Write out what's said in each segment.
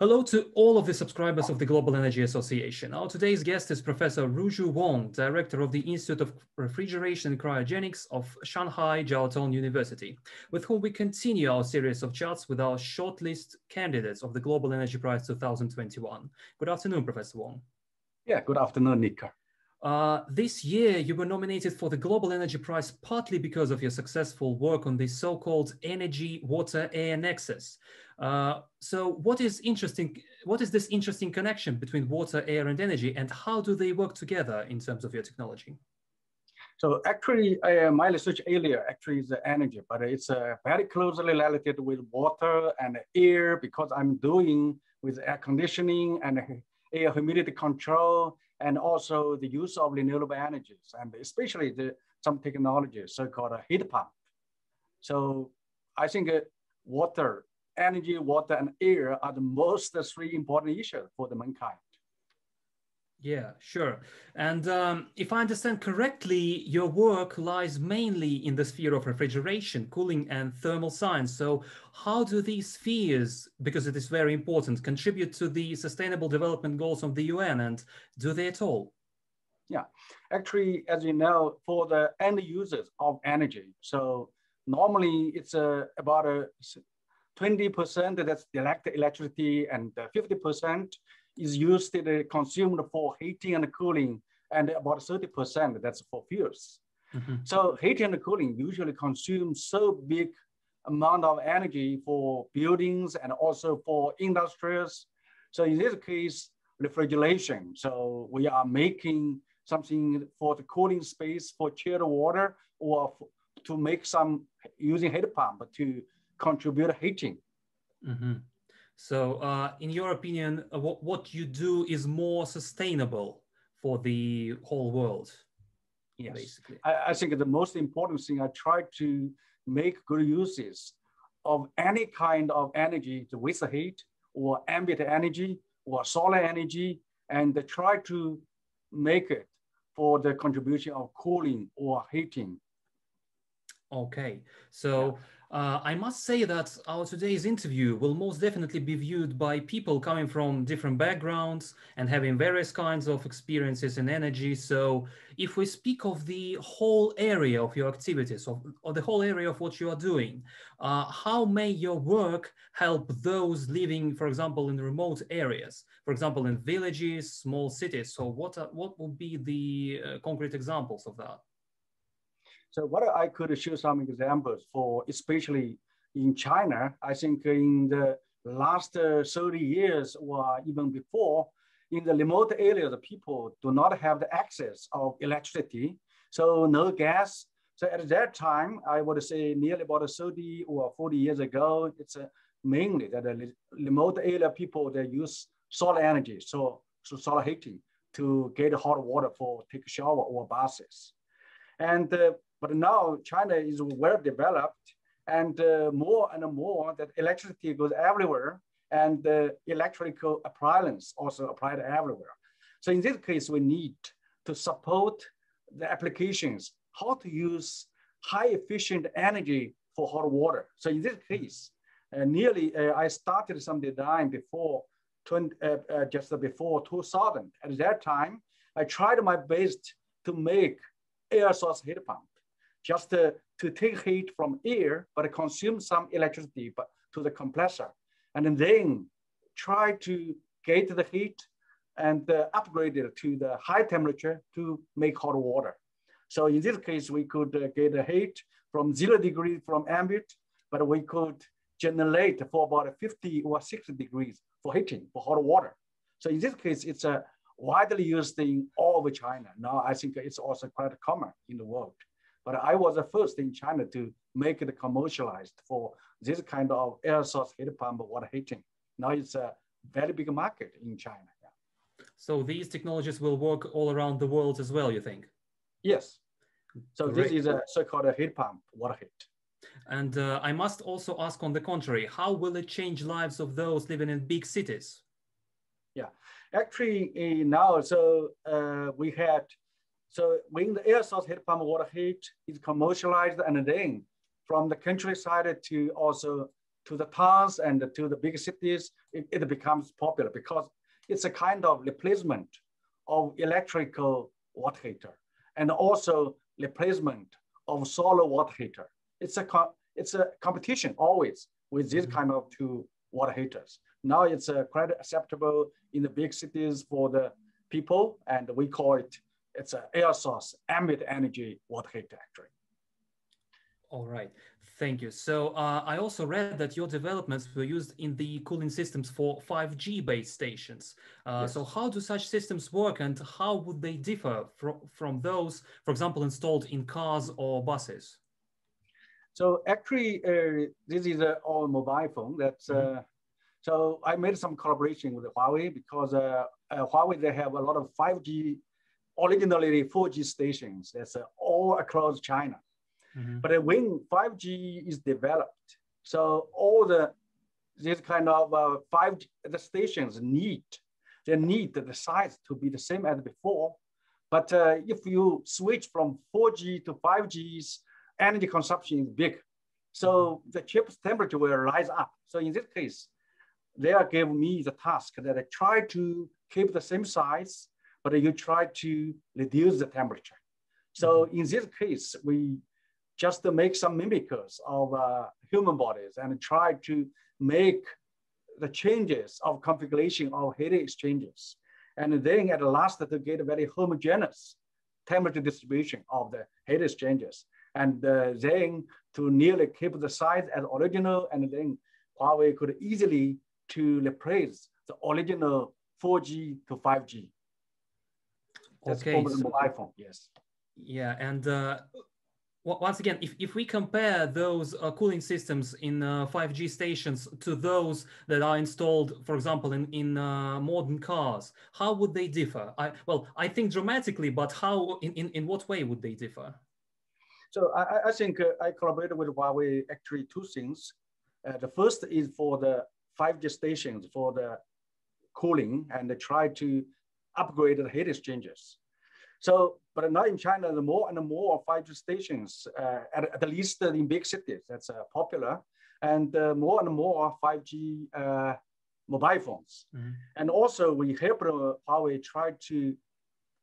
Hello to all of the subscribers of the Global Energy Association. Our today's guest is Professor Ruzhu Wang, Director of the Institute of Refrigeration and Cryogenics of Shanghai Jiao Tong University, with whom we continue our series of chats with our shortlist candidates of the Global Energy Prize 2021. Good afternoon, Professor Wang. Yeah, good afternoon, Nika. Uh, this year, you were nominated for the Global Energy Prize partly because of your successful work on the so-called energy, water, air nexus. Uh, so what is interesting, what is this interesting connection between water, air, and energy, and how do they work together in terms of your technology? So actually, uh, my research area actually is energy, but it's uh, very closely related with water and air because I'm doing with air conditioning and air humidity control and also the use of renewable energies, and especially the, some technologies, so-called heat pump. So I think uh, water, energy, water, and air are the most three important issues for the mankind. Yeah, sure. And um, if I understand correctly, your work lies mainly in the sphere of refrigeration, cooling, and thermal science. So, how do these spheres, because it is very important, contribute to the Sustainable Development Goals of the UN, and do they at all? Yeah, actually, as you know, for the end users of energy, so normally it's uh, about a 20% that's direct electricity and 50% is used consumed for heating and cooling, and about 30% that's for fuels. Mm-hmm. So heating and cooling usually consume so big amount of energy for buildings and also for industries. So in this case, refrigeration. So we are making something for the cooling space for chilled water or to make some using heat pump to contribute heating. Mm-hmm. So, uh, in your opinion, uh, what, what you do is more sustainable for the whole world? Yes, basically. I, I think the most important thing I try to make good uses of any kind of energy, the waste heat or ambient energy or solar energy, and try to make it for the contribution of cooling or heating. Okay, so. Yeah uh, I must say that our today's interview will most definitely be viewed by people coming from different backgrounds and having various kinds of experiences and energy. So if we speak of the whole area of your activities, of, or the whole area of what you are doing, uh, how may your work help those living, for example, in remote areas, for example, in villages, small cities? So what, are, what would be the uh, concrete examples of that? So what I could show some examples for, especially in China, I think in the last uh, 30 years or even before, in the remote areas, people do not have the access of electricity, so no gas. So at that time, I would say nearly about 30 or 40 years ago, it's uh, mainly that the remote area people, they use solar energy, so, so solar heating to get hot water for take a shower or baths. And uh, but now China is well developed and uh, more and more that electricity goes everywhere and the electrical appliance also applied everywhere. So in this case, we need to support the applications, how to use high efficient energy for hot water. So in this case, uh, nearly uh, I started some design before 20, uh, uh, just before 2000. At that time, I tried my best to make air source heat pump just to, to take heat from air, but consume some electricity but to the compressor. And then try to get the heat and uh, upgrade it to the high temperature to make hot water. So in this case, we could uh, get the heat from zero degree from ambient, but we could generate for about 50 or 60 degrees for heating, for hot water. So in this case, it's a uh, widely used in all over China. Now I think it's also quite common in the world. But I was the first in China to make it commercialized for this kind of air source heat pump water heating. Now it's a very big market in China. Yeah. So these technologies will work all around the world as well, you think? Yes. So Great. this is a so-called heat pump, water heat. And uh, I must also ask on the contrary, how will it change lives of those living in big cities? Yeah, actually uh, now, so uh, we had so when the air source heat pump water heat is commercialized and then from the countryside to also to the towns and to the big cities, it, it becomes popular because it's a kind of replacement of electrical water heater and also replacement of solar water heater. It's a, it's a competition always with this mm-hmm. kind of two water heaters. Now it's uh, quite acceptable in the big cities for the people, and we call it, it's an air source ambient energy water heater actually. All right, thank you. So uh, I also read that your developments were used in the cooling systems for 5G base stations. Uh, yes. So how do such systems work and how would they differ from, from those, for example, installed in cars or buses? So actually, uh, this is uh, our mobile phone. That's mm -hmm. so I made some collaboration with Huawei because uh, uh, Huawei they have a lot of 5G, originally 4G stations. That's all across China. Mm-hmm. But when 5G is developed, so all the this kind of uh, 5G the stations need they need the size to be the same as before. But uh, if you switch from 4G to 5G's energy consumption is big. So mm-hmm. the chip's temperature will rise up. So in this case, they gave me the task that I try to keep the same size, but you try to reduce the temperature. So mm-hmm. in this case, we just make some mimics of uh, human bodies and try to make the changes of configuration of heat exchanges. And then at last to get a very homogeneous temperature distribution of the heat exchanges. And uh, then to nearly keep the size as original and then Huawei could easily to replace the original 4G to 5G. That's okay. for the mobile phone, yes. Yeah, and uh, once again, if, if we compare those uh, cooling systems in uh, 5G stations to those that are installed, for example, in, in uh, modern cars, how would they differ? I, well, I think dramatically, but how, in, in, in what way would they differ? So I, I think uh, I collaborated with Huawei actually two things. Uh, the first is for the 5G stations for the cooling and they try to upgrade the heat exchangers. So, but now in China, the more and more 5G stations, uh, at, at least in big cities, that's uh, popular, and uh, more and more 5G uh, mobile phones. Mm-hmm. And also we help Huawei try to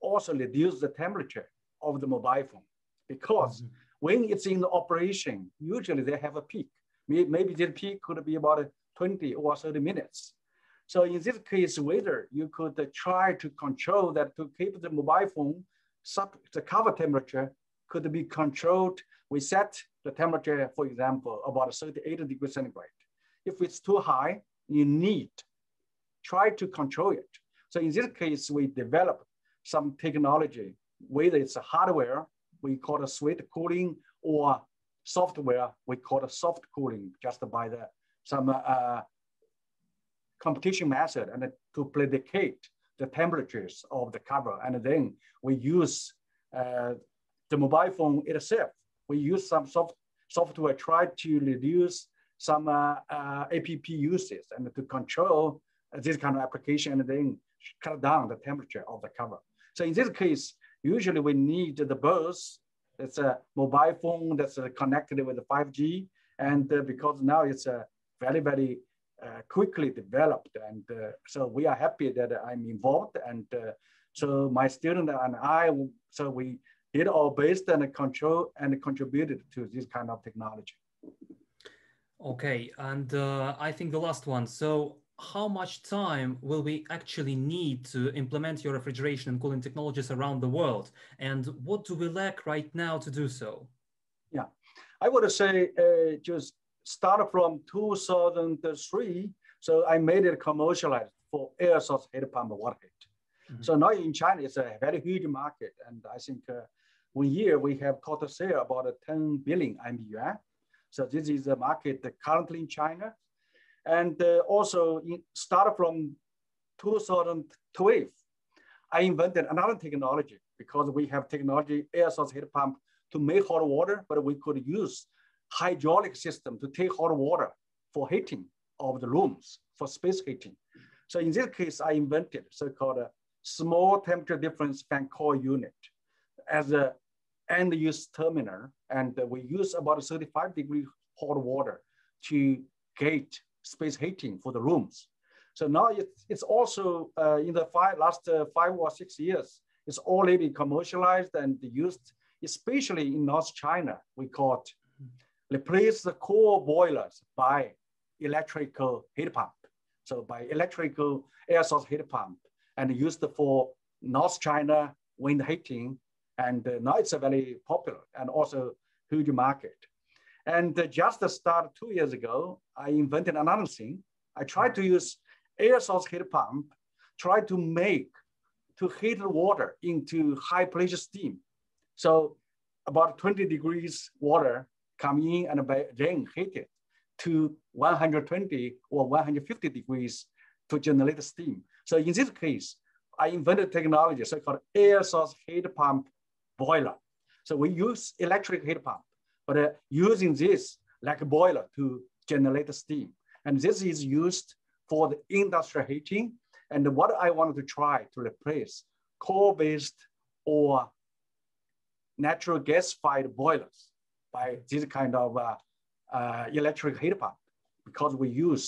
also reduce the temperature of the mobile phone because mm-hmm. when it's in the operation, usually they have a peak. Maybe the peak could be about 20 or 30 minutes. So in this case, whether you could try to control that to keep the mobile phone, sub, the cover temperature could be controlled. We set the temperature, for example, about 38 degrees centigrade. If it's too high, you need try to control it. So in this case, we develop some technology, whether it's a hardware, we call it sweet cooling, or software, we call it soft cooling, just by the some uh, competition method and to predicate the temperatures of the cover. And then we use uh, the mobile phone itself. We use some soft, software, try to reduce some uh, uh, app uses and to control this kind of application and then cut down the temperature of the cover. So in this case, usually we need the both. It's a mobile phone that's connected with the 5G. And uh, because now it's a very, very uh, quickly developed. And uh, so we are happy that I'm involved. And uh, so my student and I, so we did our best and control and contributed to this kind of technology. Okay, and uh, I think the last one. So how much time will we actually need to implement your refrigeration and cooling technologies around the world? And what do we lack right now to do so? Yeah, I would say uh, just start from 2003. So I made it commercialized for air source heat pump water heat. Mm -hmm. So now in China, it's a very huge market. And I think uh, one year we have total sale about 10 billion yuan. So this is the market currently in China. And uh, also in, start from 2012, I invented another technology because we have technology air source heat pump to make hot water, but we could use hydraulic system to take hot water for heating of the rooms for space heating. So in this case, I invented so-called a small temperature difference fan coil unit as a end use terminal. And we use about 35 degree hot water to gate space heating for the rooms. So now it's, it's also uh, in the five, last uh, five or six years, it's already commercialized and used, especially in North China. We call it replace the coal boilers by electrical heat pump. So by electrical air source heat pump and used for North China wind heating. And uh, now it's a very popular and also huge market. And just to start two years ago, I invented another thing. I tried to use air source heat pump, try to make, to heat the water into high pressure steam. So about 20 degrees water come in and then heat it to 120 or 150 degrees to generate steam. So in this case, I invented technology so-called air source heat pump boiler. So we use electric heat pump, but uh, using this like a boiler to generate steam. And this is used for the industrial heating. And what I wanted to try to replace coal-based or natural gas-fired boilers by this kind of uh, uh, electric heat pump because we use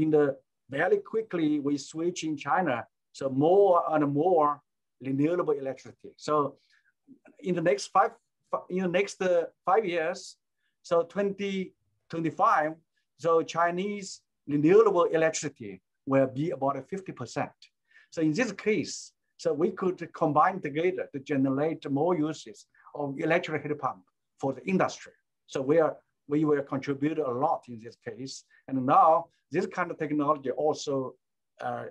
in the very quickly we switch in China so more and more renewable electricity. So in the next five in the next uh, five years, so 2025, so Chinese renewable electricity will be about 50%. So in this case, so we could combine together to generate more uses of electric heat pump for the industry. So we are we will contribute a lot in this case. And now this kind of technology also uh,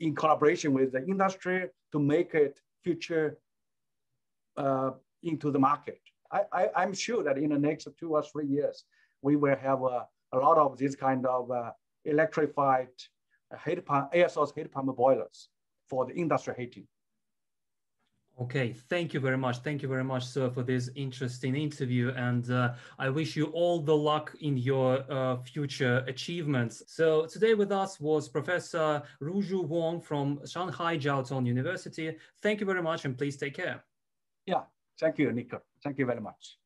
in collaboration with the industry to make it future uh, into the market. I, I, am sure that in the next two or three years, we will have a, a lot of this kind of uh, electrified heat pump, air source heat pump boilers for the industrial heating. Okay, thank you very much. Thank you very much, sir, for this interesting interview. And uh, I wish you all the luck in your uh, future achievements. So today with us was Professor Ruzhu Wang from Shanghai Jiao Tong University. Thank you very much and please take care. Yeah, thank you, Nico. Thank you very much.